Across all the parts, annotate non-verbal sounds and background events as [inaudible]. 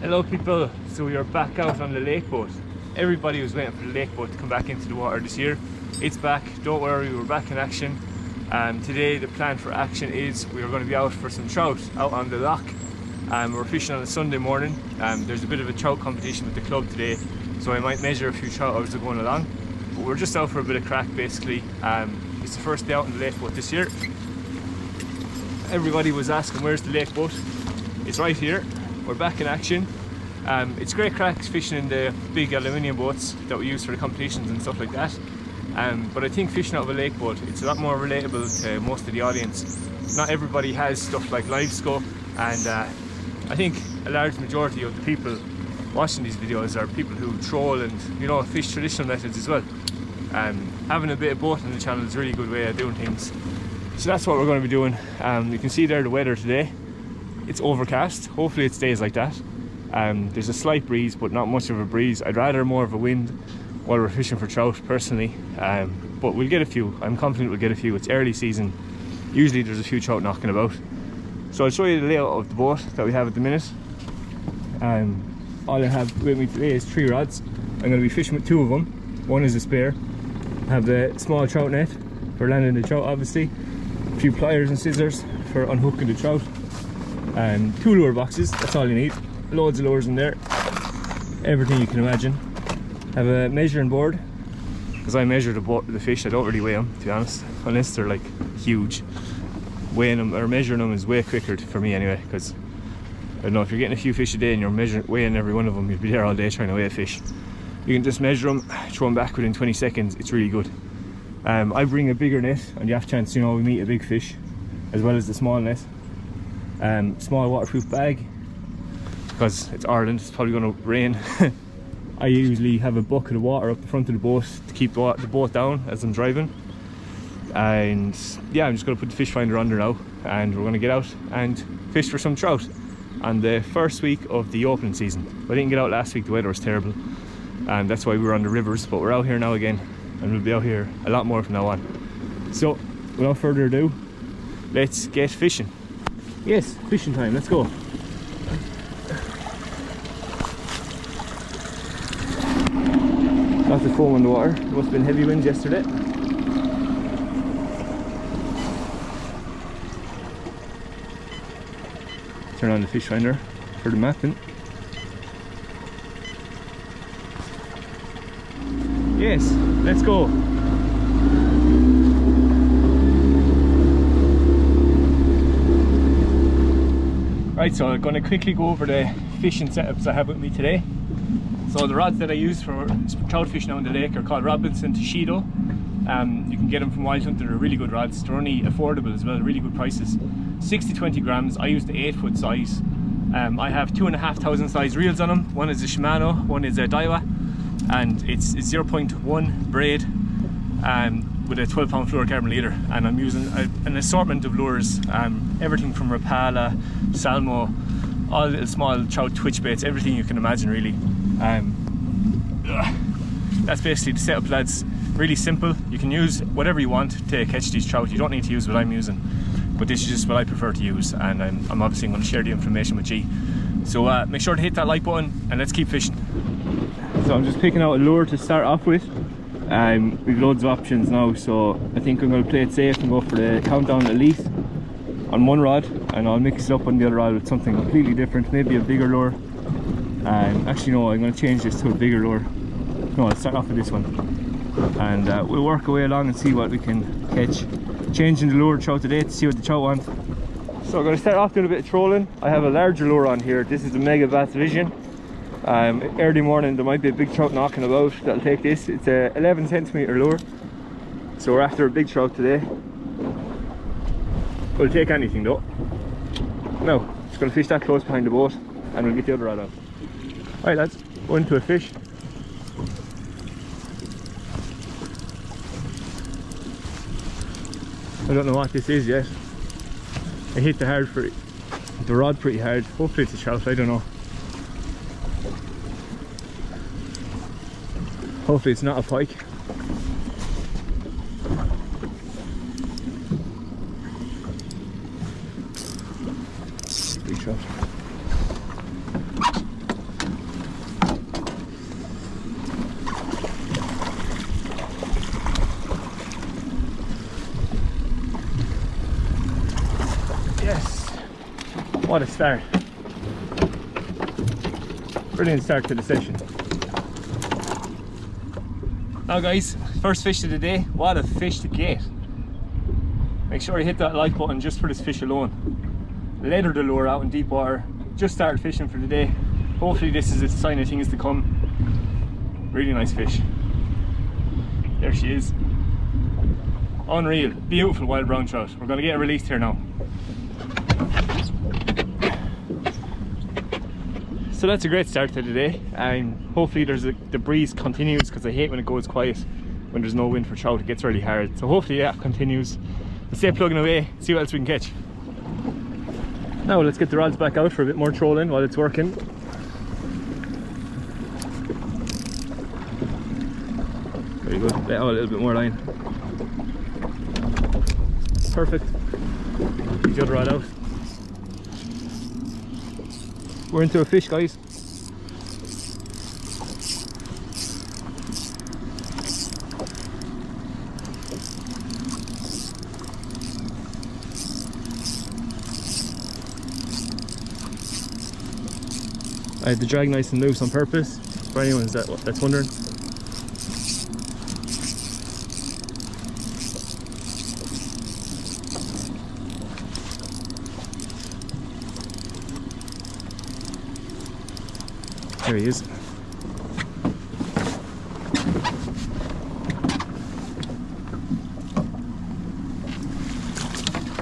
Hello people, so we are back out on the lake boat. Everybody was waiting for the lake boat to come back into the water this year. It's back, don't worry, we're back in action. Um, today the plan for action is we are going to be out for some trout out on the lough. Um, we're fishing on a Sunday morning. Um, there's a bit of a trout competition with the club today, so I might measure a few trout as we're going along. But we're just out for a bit of crack basically. Um, it's the first day out on the lake boat this year. Everybody was asking where's the lake boat. It's right here. We're back in action. Um, it's great cracks fishing in the big aluminium boats that we use for the competitions and stuff like that. Um, but I think fishing out of a lake boat, it's a lot more relatable to most of the audience. Not everybody has stuff like LiveScope and uh, I think a large majority of the people watching these videos are people who troll and you know fish traditional methods as well. Um, having a bit of both on the channel is a really good way of doing things. So that's what we're going to be doing. Um, you can see there the weather today. It's overcast. Hopefully it stays like that. Um, there's a slight breeze, but not much of a breeze. I'd rather more of a wind while we're fishing for trout, personally. Um, but we'll get a few. I'm confident we'll get a few. It's early season. Usually there's a few trout knocking about. So I'll show you the layout of the boat that we have at the minute. Um, all I have with me today is three rods. I'm going to be fishing with two of them. One is a spare. I have the small trout net for landing the trout, obviously. A few pliers and scissors for unhooking the trout. And two lure boxes, that's all you need. Loads of lures in there. Everything you can imagine. Have a measuring board. Because I measure the, the fish I don't really weigh them to be honest unless they're like huge. Weighing them or measuring them is way quicker for me anyway because I don't know if you're getting a few fish a day and you're measuring weighing every one of them you'd be there all day trying to weigh a fish. You can just measure them throw them back within 20 seconds it's really good. Um, I bring a bigger net and you have chance you know we meet a big fish as well as the small net um, small waterproof bag because it's Ireland, it's probably going to rain. [laughs] I usually have a bucket of water up the front of the boat to keep the, the boat down as I'm driving. And yeah, I'm just going to put the fish finder under now and we're going to get out and fish for some trout on the first week of the opening season. I didn't get out last week, the weather was terrible and that's why we were on the rivers, but we're out here now again and we'll be out here a lot more from now on. So, without further ado, let's get fishing. Yes, fishing time, let's go. Lots of foam on the water. It Must have been heavy winds yesterday. Turn on the fish finder for the mapping. Yes, let's go. Right, so I'm going to quickly go over the fishing setups I have with me today. So the rods that I use for trout fishing in the lake are called Robinson Toshido. Um, you can get them from Wild Hunter, they're really good rods. They're only affordable as well, really good prices. 60 20 grams, I use the 8 foot size. Um, I have two and a half thousand size reels on them. One is a Shimano, one is a Daiwa, and it's, it's 0.1 braid um, with a 12 pound fluorocarbon leader. And I'm using a, an assortment of lures, um, everything from Rapala, Salmo, all little small trout twitch baits, everything you can imagine really. Um, that's basically the setup lads, really simple. You can use whatever you want to catch these trout. You don't need to use what I'm using, but this is just what I prefer to use and I'm, I'm obviously going to share the information with G. So uh, make sure to hit that like button and let's keep fishing. So I'm just picking out a lure to start off with. Um, we've loads of options now so I think I'm going to play it safe and go for the countdown elite on one rod and I'll mix it up on the other rod with something completely different, maybe a bigger lure. Um, actually no I'm going to change this to a bigger lure. No I'll start off with this one. And uh, we'll work our way along and see what we can catch. Changing the lure throughout the day to see what the trout want. So I'm going to start off doing a bit of trolling. I have a larger lure on here. This is the Megabass Vision. Um, early morning there might be a big trout knocking about that'll take this. It's a 11 centimeter lure. So we're after a big trout today we'll take anything though now just to fish that close behind the boat and we'll get the other rod out Alright lads, going to a fish. I don't know what this is yet. I hit the hard for the rod pretty hard. Hopefully it's a trout, I don't know. Hopefully it's not a pike. Big trout. What a start. Start to the session. Now guys, first fish of the day. What a fish to get. Make sure you hit that like button just for this fish alone. Leather the lure out in deep water. Just started fishing for the day. Hopefully this is a sign of things to come. Really nice fish. There she is. Unreal. Beautiful wild brown trout. We're going to get released here now. So that's a great start to the day. And hopefully there's a, the breeze continues because I hate when it goes quiet when there's no wind for trout it gets really hard. So hopefully that continues. We'll stay plugging away see what else we can catch. Now let's get the rods back out for a bit more trolling while it's working. Very good let out a little bit more line. Perfect. Get the other rod out we're into a fish, guys. I had the drag nice and loose on purpose, for anyone that, that's wondering. There he is.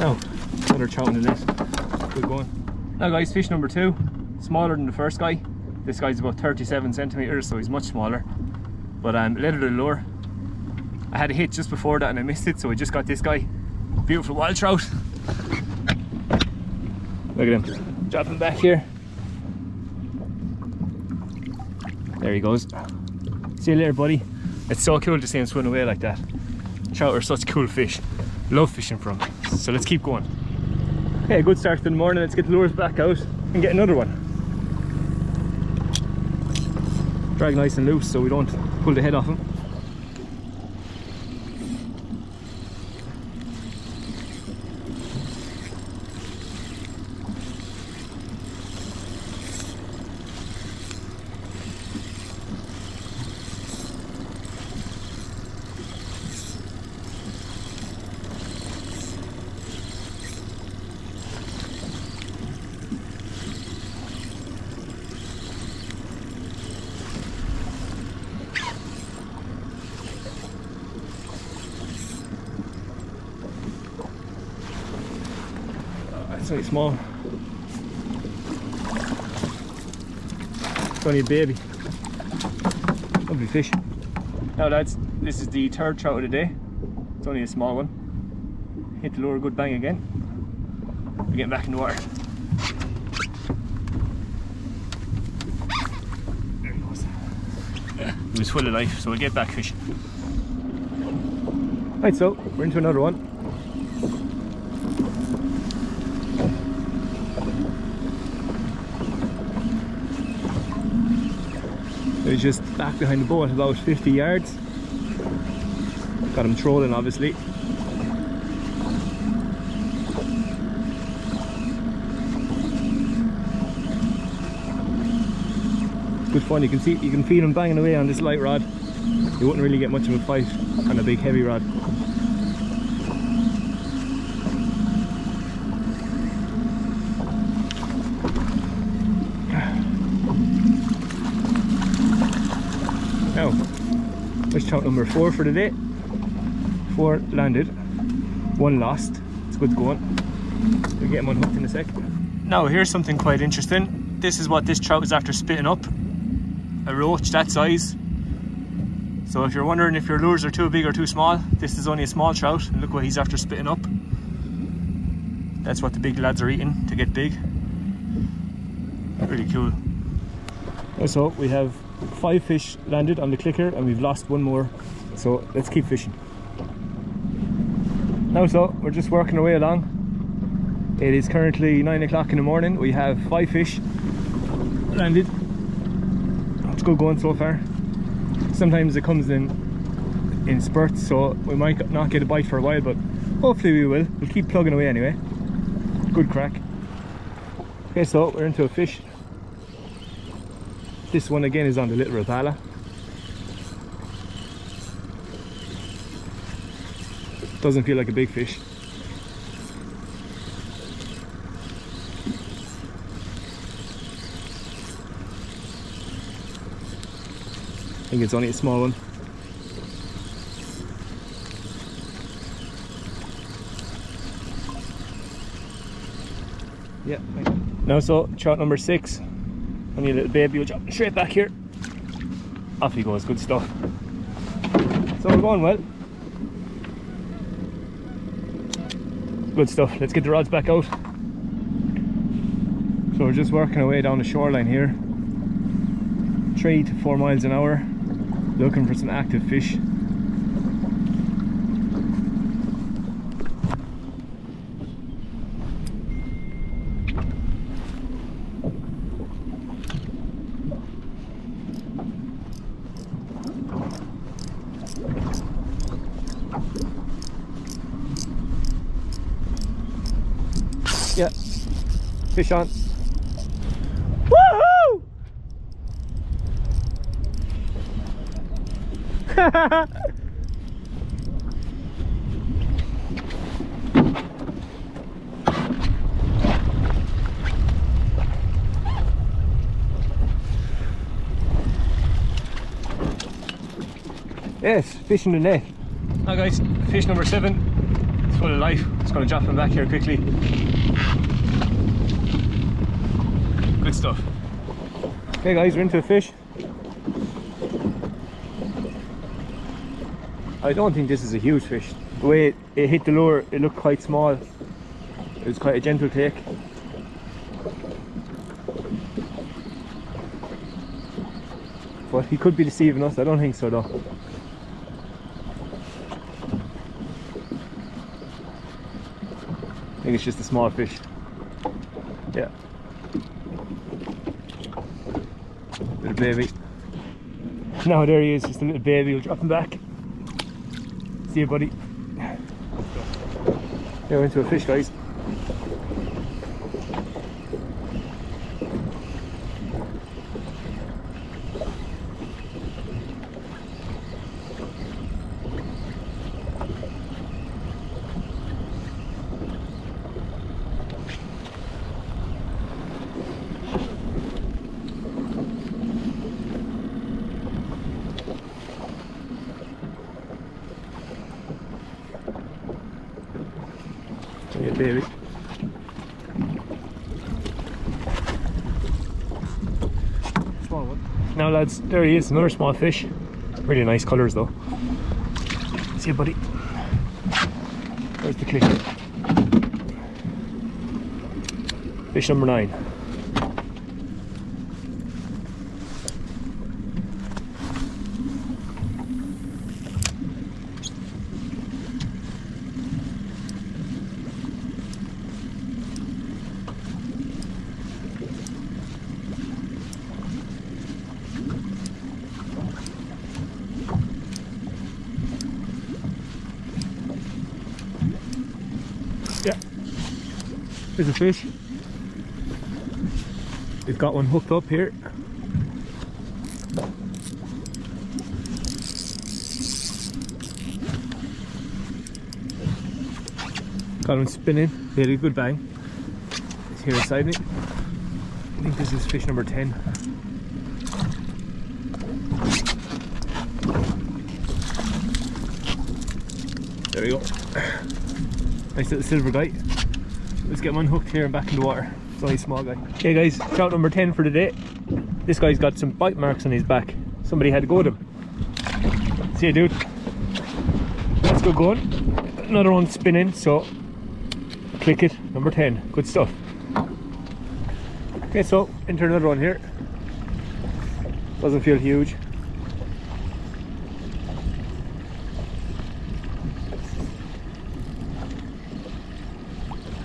Oh, another trout in the net. Good going. Now guys, fish number two. Smaller than the first guy. This guy's about 37 centimeters, so he's much smaller. But um, a little lure. I had a hit just before that and I missed it, so I just got this guy. Beautiful wild trout. Look at him. Dropping back here. There he goes. See you later, buddy. It's so cool to see him swim away like that. Trout are such cool fish. Love fishing from. So let's keep going. Okay, good start to the morning. Let's get the lures back out and get another one. Drag nice and loose so we don't pull the head off him. It's only small. It's only a baby. Lovely fish. Now lads, this is the third trout of the day. It's only a small one. Hit the lure a good bang again. We're getting back in the water. There he goes. He was full of life, so we'll get back fishing. Right, so we're into another one. He's just back behind the boat about 50 yards. Got him trolling obviously. Good fun, you can see you can feel him banging away on this light rod. You wouldn't really get much of a fight on a big heavy rod. Now, trout number four for the day. Four landed, one lost. It's good going. We'll get him unhooked in a sec. Now, here's something quite interesting. This is what this trout is after spitting up. A roach that size. So if you're wondering if your lures are too big or too small, this is only a small trout. And look what he's after spitting up. That's what the big lads are eating to get big. Really cool. So we have five fish landed on the clicker and we've lost one more. So let's keep fishing. Now so we're just working our way along. It is currently nine o'clock in the morning. We have five fish landed. It's good going so far. Sometimes it comes in in spurts so we might not get a bite for a while but hopefully we will. We'll keep plugging away anyway. Good crack. Okay, so we're into a fish. This one again is on the little Rapala. Doesn't feel like a big fish. I think it's only a small one. Yeah. Now so trout number six. Only a little baby will jump straight back here. Off he goes, good stuff. So we're going well. Good stuff. Let's get the rods back out. So we're just working our way down the shoreline here. Three to four miles an hour. Looking for some active fish. Yeah. Fish on. Woohoo! [laughs] yes, fish in the net. Now guys, fish number seven. It's full of life. Just gonna drop him back here quickly. Good stuff. Okay guys, we're into a fish. I don't think this is a huge fish. The way it, it hit the lure, it looked quite small. It was quite a gentle take. But he could be deceiving us, I don't think so though. Think it's just a small fish. Yeah. Little baby. Now there he is, just a little baby. We'll drop him back. See you, buddy. Went into a fish, guys. Small one. Now lads, there he is, another small fish. Really nice colours though. See you buddy. Where's the clicker? Fish number nine. Yeah. There's a fish. We've got one hooked up here. Got him spinning. He had a good bang. He's here beside me. I think this is fish number 10. There we go. Nice little silver guy. Let's get him unhooked here and back in the water. It's only a small guy. Okay guys, trout number 10 for the day. This guy's got some bite marks on his back. Somebody had to go to him. See you dude. Let's go going. Another one spinning, so click it. Number 10. Good stuff. Okay, so enter another one here. Doesn't feel huge.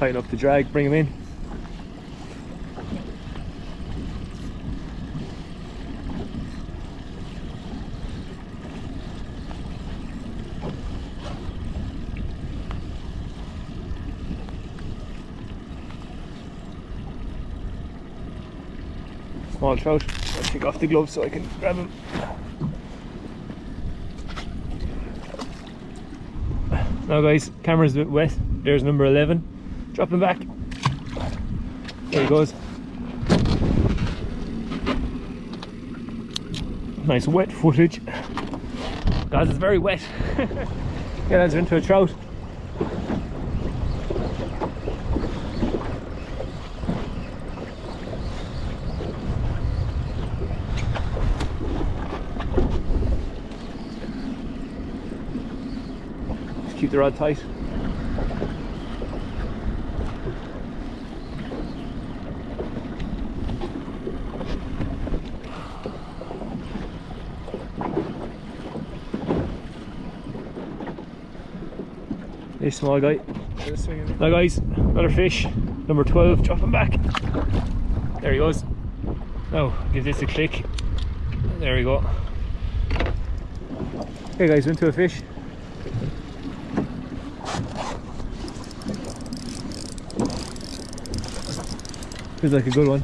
Tighten up the drag, bring him in. Small trout. I'll take off the gloves so I can grab him. Now guys, camera's a bit wet. There's number 11. Drop him back. There he goes. Nice wet footage. Guys, it's very wet. [laughs] yeah, lads, into a trout. Just keep the rod tight. Hey, small guy. Now, guys, another fish, number 12. Drop him back. There he goes. Now, give this a click. There we go. Hey, guys, into a fish. Feels like a good one.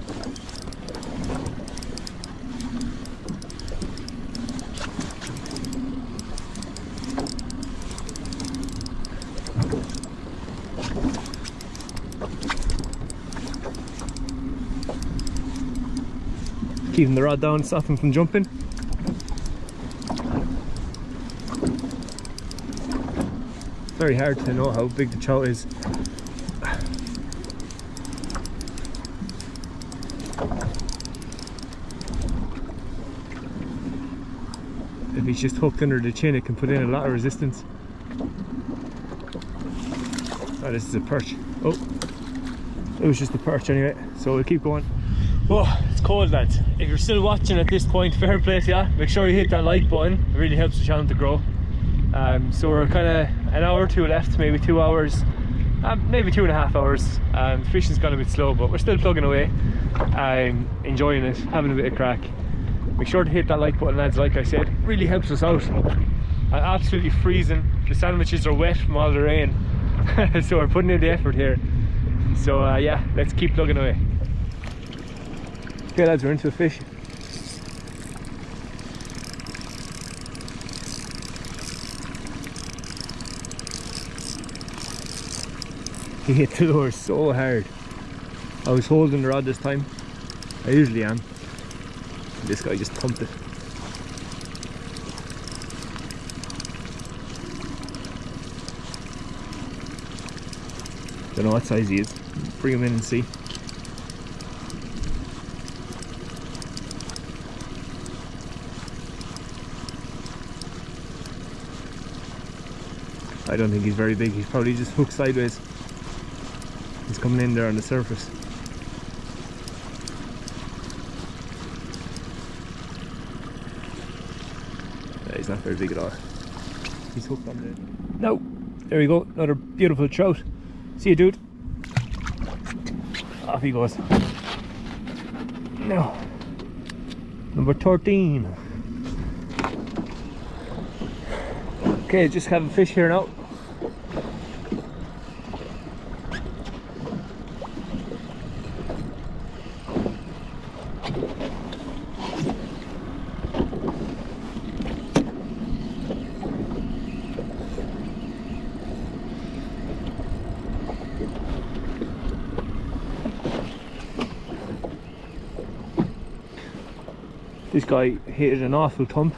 Keeping the rod down, stop him from jumping. Very hard to know how big the trout is. If he's just hooked under the chin, it can put in a lot of resistance. Oh, this is a perch. Oh, it was just a perch anyway, so we'll keep going. Oh, it's cold lads. If you're still watching at this point, [laughs] fair play you. Make sure you hit that like button. It really helps the channel to grow. Um, so we're kind of an hour or two left, maybe two hours, um, maybe two and a half hours. Um, fishing's gone a bit slow, but we're still plugging away. I'm enjoying it, having a bit of crack. Make sure to hit that like button lads, like I said. It really helps us out. I'm absolutely freezing. The sandwiches are wet from all the rain. [laughs] so we're putting in the effort here. So uh, yeah, let's keep plugging away. Okay lads, we're into a fish. [laughs] He hit the lure so hard. I was holding the rod this time. I usually am. This guy just thumped it. Don't know what size he is. Bring him in and see. I don't think he's very big. He's probably just hooked sideways. He's coming in there on the surface. Yeah, he's not very big at all. He's hooked on there. No! There we go. Another beautiful trout. See you, dude. Off he goes. No. Number 13. Okay, just have a fish here now. This guy hit an awful thump.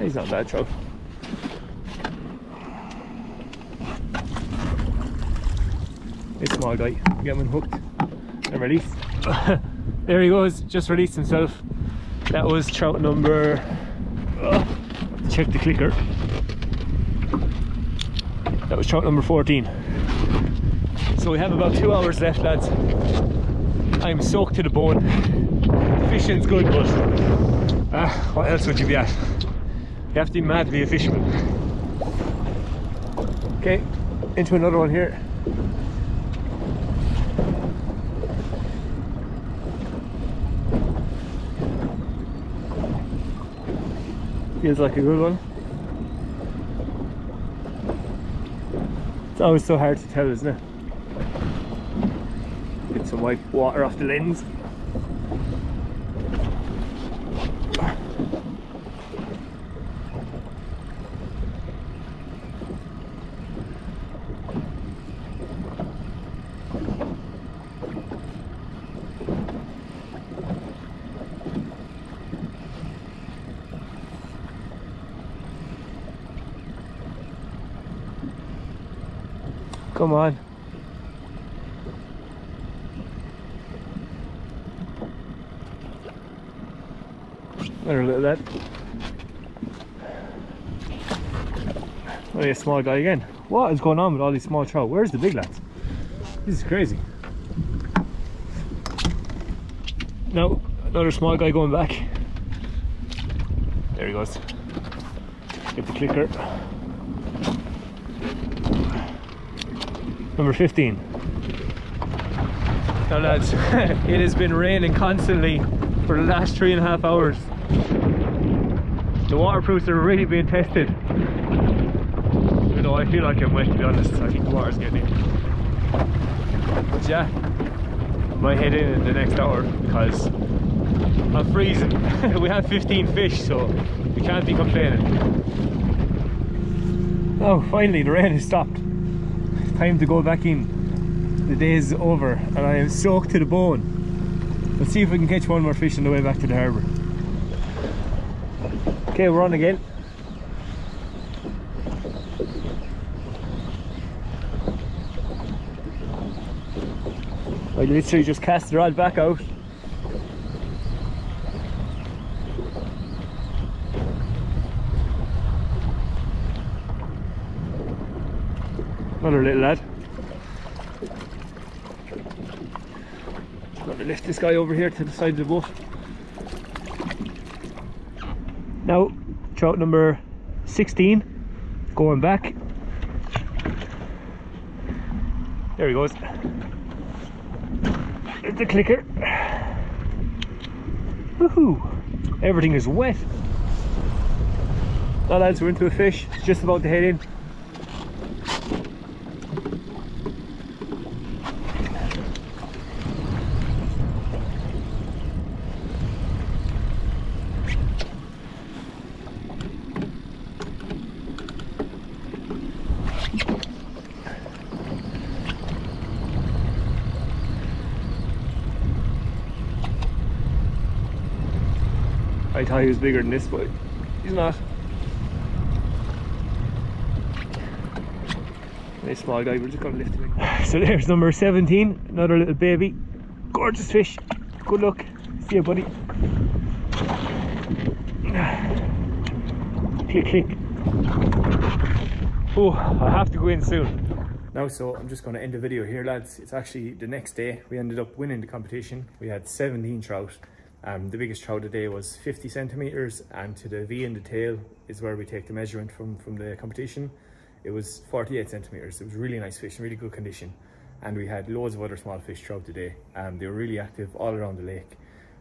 He's not bad trout. It's small guy. Get him hooked and released. [laughs] there he goes, just released himself. That was trout number. Uh, check the clicker. That was trout number 14. So we have about two hours left, lads. I'm soaked to the bone. Fishing's good, but uh, what else would you be at? You have to be mad to be a fisherman. Okay, into another one here. Feels like a good one. Always so hard to tell, isn't it? Get some white water off the lens. Come on. Better look at that. Only a small guy again. What is going on with all these small trout? Where's the big lads? This is crazy. No, another small guy going back. There he goes. Get the clicker. Number 15. Now lads, [laughs] it has been raining constantly for the last three and a half hours. The waterproofs are really being tested. You know, I feel like I'm wet to be honest. I think the water's getting in. But yeah, I might head in in the next hour because I'm freezing. [laughs] we have 15 fish, so we can't be complaining. Oh, finally the rain has stopped. Time to go back in. The day is over and I am soaked to the bone. Let's see if we can catch one more fish on the way back to the harbour. Okay, we're on again. I literally just cast the rod back out. Little lad. Got to lift this guy over here to the side of the boat. Now, trout number 16, going back. There he goes. There's the clicker. Woohoo! Everything is wet. Now lads, we're into a fish. It's just about to head in. I thought he was bigger than this, but he's not. Nice small guy, we're just gonna lift him in. [sighs] So there's number 17, another little baby. Gorgeous fish. Good luck. See you, buddy. [sighs] Click, click. Oh, I have to go in soon. Now, so I'm just going to end the video here, lads. It's actually the next day. We ended up winning the competition. We had 17 trout. Um, the biggest trout today was 50 centimeters and to the V in the tail is where we take the measurement from, from the competition. It was 48 centimeters. It was really nice fish, in really good condition. And we had loads of other small fish trout today. Um, they were really active all around the lake.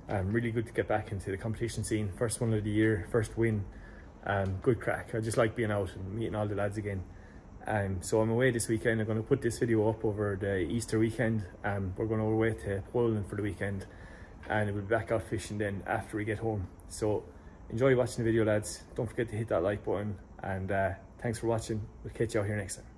Um, really good to get back into the competition scene. First one of the year, first win. Um, good crack. I just like being out and meeting all the lads again. Um, so I'm away this weekend. I'm going to put this video up over the Easter weekend. Um, we're going away to Poland for the weekend and we'll be back out fishing then after we get home. So enjoy watching the video lads. Don't forget to hit that like button and uh, thanks for watching. We'll catch you out here next time.